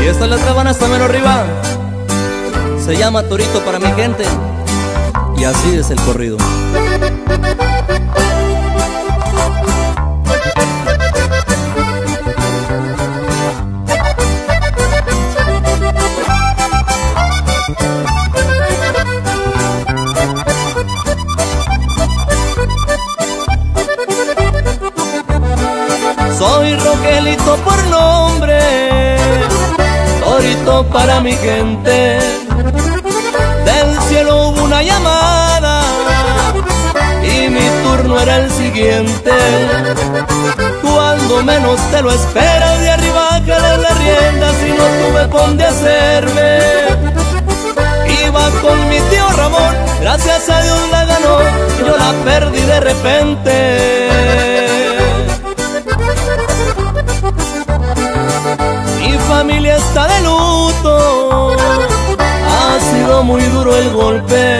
Y esta letra van hasta menos arriba. Se llama Torito para mi gente. Y así es el corrido. Soy Rogelito por nombre, Torito para mi gente. Del cielo hubo una llamada y mi turno era el siguiente. Cuando menos te lo esperas, de arriba calas la rienda si no tuve con de hacerme. Iba con mi tío Ramón, gracias a Dios la ganó, yo la perdí de repente. Familia está de luto, ha sido muy duro el golpe.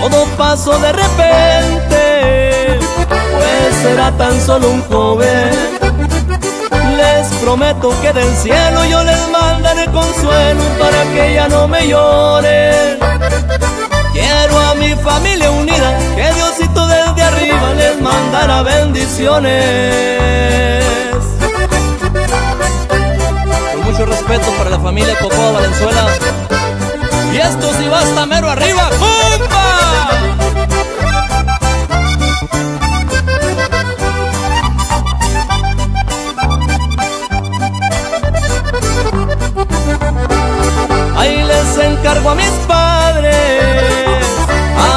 Todo pasó de repente, pues era tan solo un joven. Les prometo que del cielo yo les mandaré consuelo para que ya no me lloren. Quiero a mi familia unida, que Diosito desde arriba les mandará bendiciones. Familia Cocoa Valenzuela. Y esto sí va hasta mero arriba, ¡compa! Ahí les encargo a mis padres,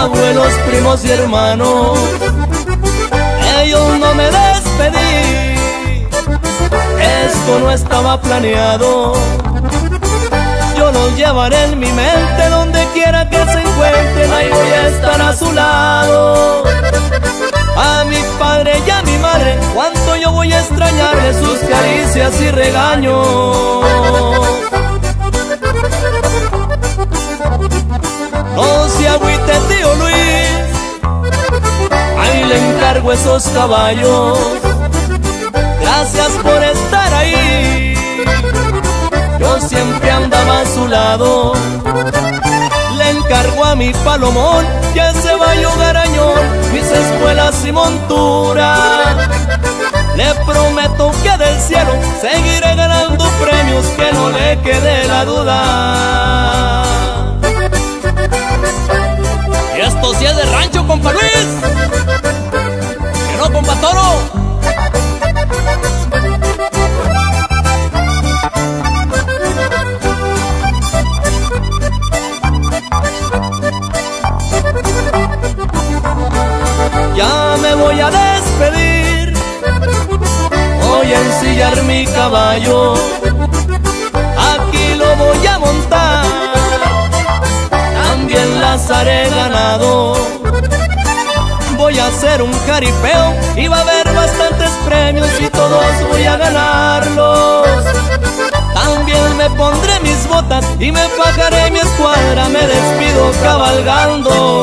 abuelos, primos y hermanos. Ellos no me despedí, esto no estaba planeado. Llevaré en mi mente donde quiera que se encuentren, ahí voy a estar a su lado. A mi padre y a mi madre, cuánto yo voy a extrañarle sus caricias y regaños. No se agüite tío Luis, ahí le encargo esos caballos. Gracias por estar ahí, yo siempre andaba a su lado. Le encargo a mi palomón que se vaya garañón, mis escuelas y montura. Le prometo que del cielo seguiré ganando premios, que no le quede la duda. Y esto sí es de rancho, compa Luis. Que no, compa Toro. Voy a ensillar mi caballo. Aquí lo voy a montar. También las haré ganado. Voy a hacer un jaripeo y va a haber bastantes premios y todos voy a ganarlos. También me pondré mis botas y me fajaré mi escuadra, me despido cabalgando.